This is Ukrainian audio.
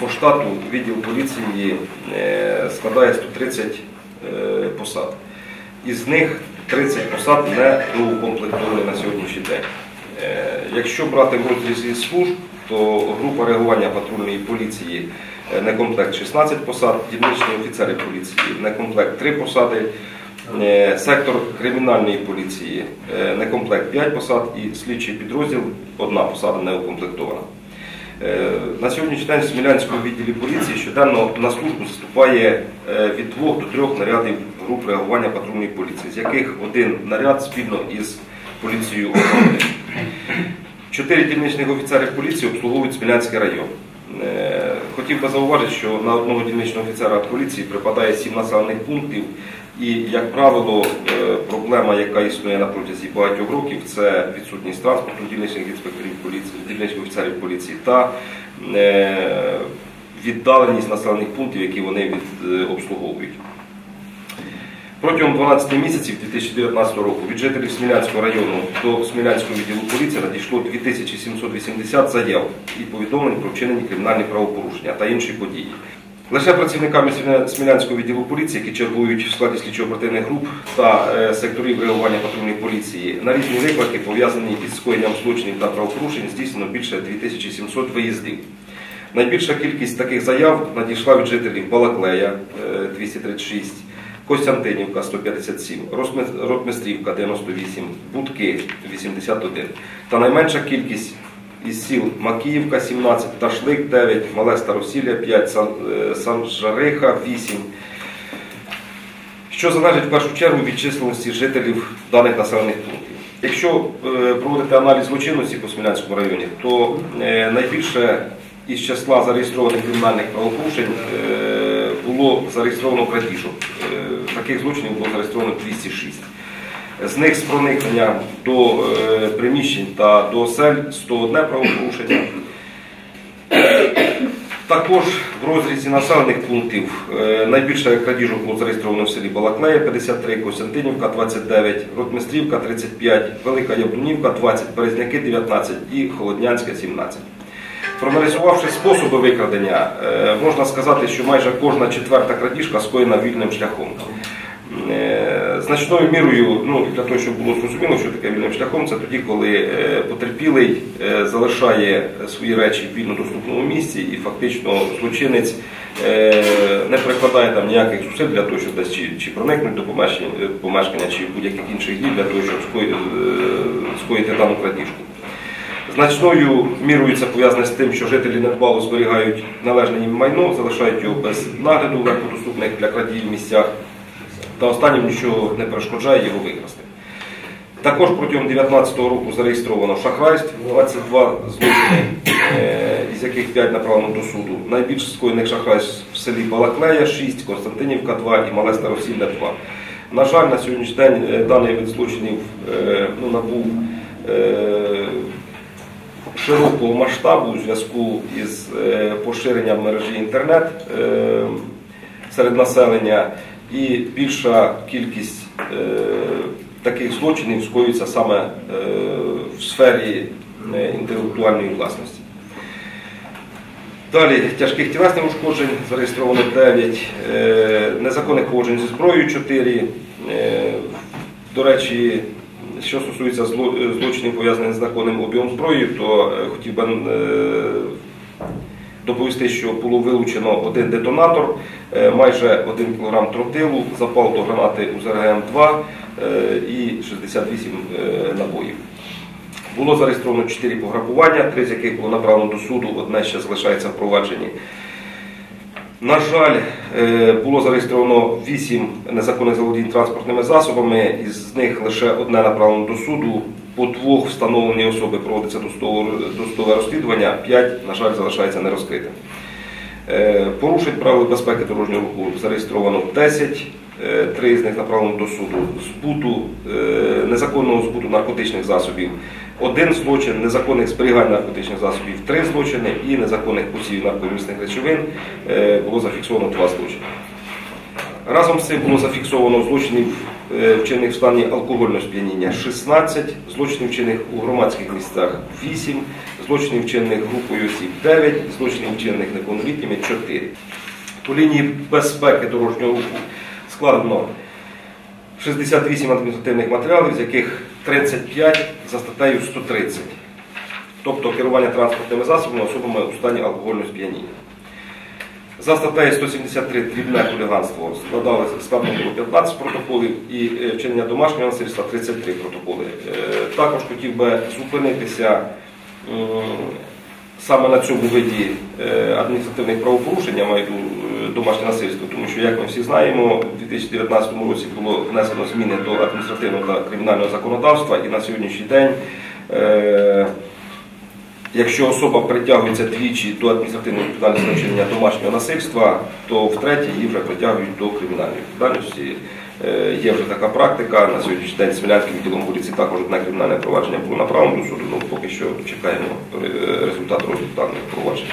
по штату відділ поліції е, складає 130 е, посад. Із них 30 посад не доукомплектовані на сьогоднішній день. Е, Якщо брати в розрізі служб, то група реагування патрульної поліції некомплект 16 посад, дільничні офіцери поліції некомплект 3 посади, сектор кримінальної поліції некомплект 5 посад і слідчий підрозділ одна посада не укомплектована. Е, На сьогоднішній день в Смілянському відділі поліції щоденно на службу заступає е, від двох до трьох нарядів груп реагування патрульної поліції, з яких один наряд спільно із поліцією охорони. Чотири дільничних офіцерів поліції обслуговують Смілянський район. Е, Хотів би зауважити, що на одного дільничного офіцера поліції припадає сім населених пунктів, і, як правило, е, проблема, яка існує на протязі багатьох років, це відсутність транспорту дільничних інспекторів поліції, дільничних офіцерів поліції та е, віддаленість населених пунктів, які вони е, обслуговують. Протягом 12 місяців 2019 року від жителів Смілянського району до Смілянського відділу поліції надійшло 2780 заяв і повідомлень про вчинені кримінальні правопорушення та інші події. Лише працівниками Смілянського відділу поліції, які чергують в складі слідчо-оперативних груп та е, секторів реагування патрульної поліції, на різні виклики, пов'язані із скоєнням злочинів та правопорушень, здійснено більше 2700 виїздів. Найбільша кількість таких заяв надійшла від жителів Балаклея е, 236, Костянтинівка 157, Росме- Ротмистрівка 98, Будки 81. Та найменша кількість із сіл Макіївка 17, Ташлик 9, Мале Старосілля 5, е, Санжариха 8. Що залежить в першу чергу від численності жителів даних населених пунктів. Якщо е, проводити аналіз злочинності по Смілянському районі, то е, найбільше із числа зареєстрованих кримінальних правопорушень було зареєстровано крадіжок. Таких злочинів було зареєстровано 206. З них з проникнення до е, приміщень та до осель 101 правопорушення. Також в розрізі населених пунктів е, найбільше крадіжок було зареєстровано в селі Балаклея 53, Костянтинівка 29, Ротмистрівка 35, Велика Яблунівка 20, Березняки 19 і Холоднянська 17. Проаналізувавши способи викрадення, е, можна сказати, що майже кожна четверта крадіжка скоєна вільним шляхом. Значною мірою, ну для того, щоб було зрозуміло, що таке вільним шляхом, це тоді, коли е, потерпілий е, залишає свої речі в вільно доступному місці і фактично злочинець е, не прикладає там ніяких зусиль для того, щоб десь чи, чи проникнути до помешкання, чи будь-яких інших дій для того, щоб скої- скоїти дану крадіжку. Значною мірою це пов'язане з тим, що жителі недбало зберігають належне їм майно, залишають його без нагляду в легкодоступних для крадіїв місцях, та останнім нічого не перешкоджає його викрасти. Також протягом 2019 року зареєстровано шахрайств, 22 злочини, е, із яких 5 направлено до суду. Найбільш скоєних шахрайств в селі Балаклея 6, Константинівка 2 і Мале Старосілля 2. На жаль, на сьогоднішній день е, даний вид злочинів е, ну, набув широкого масштабу у зв'язку із поширенням мережі інтернет серед населення, і більша кількість е, таких злочинів скоюється саме е, в сфері е, інтелектуальної власності. Далі тяжких тілесних ушкоджень зареєстровано 9, е, незаконних поводжень зі зброєю 4. Е, До речі, що стосується зло- злочинів пов'язаних з законним об'ємом зброї, то хотів би доповісти, що було вилучено один детонатор, е, майже 1 кг тротилу, запал до гранати УЗРГМ-2 е, і 68 е, набоїв. Було зареєстровано 4 пограбування, 3 з яких було направлено до суду, одне ще залишається в провадженні. На жаль, було зареєстровано 8 незаконних заволодінь транспортними засобами, із них лише одне направлено до суду. По двох встановлені особи проводиться досудове розслідування, 5, на жаль, залишається нерозкритим. Е, Порушень правил безпеки дорожнього руху зареєстровано 10, е, три з них направлено до суду. Збуту, е, незаконного збуту наркотичних засобів, один злочин, незаконних зберігань наркотичних засобів, три злочини і незаконних посівів наркомісних речовин було зафіксовано два злочини. Разом з цим було зафіксовано злочинів вчинених в стані алкогольного сп'яніння 16, злочинів вчинених у громадських місцях 8, злочинів вчинених групою осіб 9, злочинів вчинених неповнолітніми 4. По лінії безпеки дорожнього руху складено 68 адміністративних матеріалів, з яких 35 за статтею 130, тобто керування транспортними засобами особами у стані алкогольного сп'яніння. За статтею 173 дрібне хуліганство складали було 15 протоколів і е, вчинення домашнього насильства 33 протоколи. Е, Також хотів би зупинитися саме на цьому виді е, адміністративних правопорушень, я маю в домашнє насильство, тому що, як ми всі знаємо, у 2019 році було внесено зміни до адміністративного та кримінального законодавства і на сьогоднішній день. Якщо особа притягується двічі до адміністративної відповідальності вчинення домашнього насильства, то втретє її вже притягують до кримінальної відповідальності. Е, Є вже така практика. На сьогоднішній день Смілянським відділом поліції також одне кримінальне провадження було направлено суду. Ну, поки що чекаємо е, результат розгляду даного провадження.